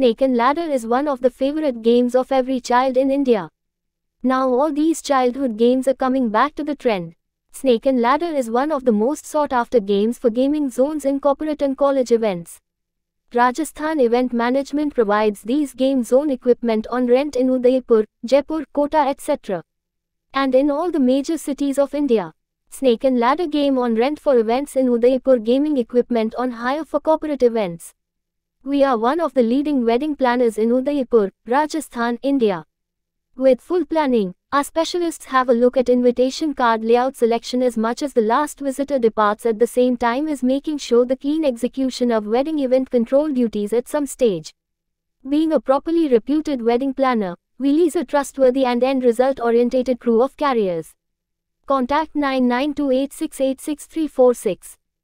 Snake and ladder is one of the favorite games of every child in India. Now all these childhood games are coming back to the trend. Snake and ladder is one of the most sought after games for gaming zones in corporate and college events. Rajasthan Event Management provides these game zone equipment on rent in Udaipur, Jaipur, Kota etc. And in all the major cities of India. Snake and ladder game on rent for events in Udaipur gaming equipment on hire for corporate events. We are one of the leading wedding planners in Udaipur, Rajasthan, India. With full planning, our specialists have a look at invitation card layout selection as much as the last visitor departs at the same time as making sure the clean execution of wedding event control duties at some stage. Being a properly reputed wedding planner, we lease a trustworthy and end result orientated crew of carriers. Contact 9928686346.